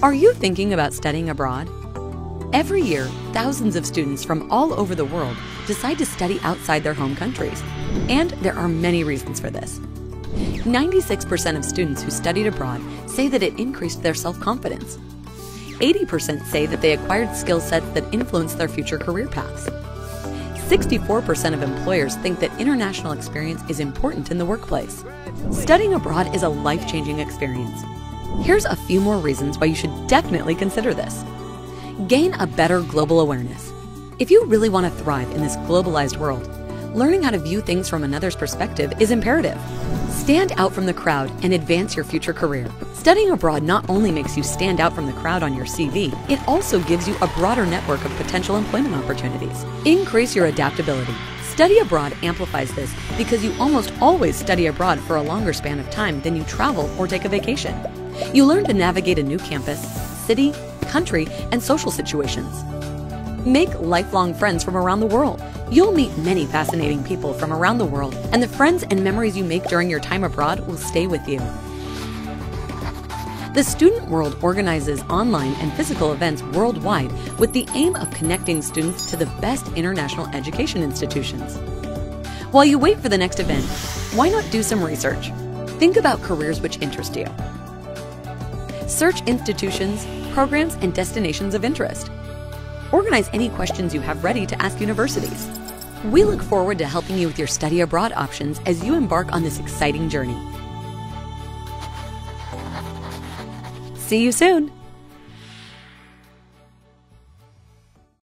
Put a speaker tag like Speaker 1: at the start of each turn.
Speaker 1: Are you thinking about studying abroad? Every year, thousands of students from all over the world decide to study outside their home countries. And there are many reasons for this. 96% of students who studied abroad say that it increased their self confidence. 80% say that they acquired skill sets that influence their future career paths. 64% of employers think that international experience is important in the workplace. Studying abroad is a life changing experience. Here's a few more reasons why you should definitely consider this. Gain a better global awareness. If you really want to thrive in this globalized world, learning how to view things from another's perspective is imperative. Stand out from the crowd and advance your future career. Studying abroad not only makes you stand out from the crowd on your CV, it also gives you a broader network of potential employment opportunities. Increase your adaptability. Study abroad amplifies this because you almost always study abroad for a longer span of time than you travel or take a vacation. You learn to navigate a new campus, city, country, and social situations. Make lifelong friends from around the world. You'll meet many fascinating people from around the world, and the friends and memories you make during your time abroad will stay with you. The Student World organizes online and physical events worldwide with the aim of connecting students to the best international education institutions. While you wait for the next event, why not do some research? Think about careers which interest you. Search institutions, programs, and destinations of interest. Organize any questions you have ready to ask universities. We look forward to helping you with your study abroad options as you embark on this exciting journey. See you soon!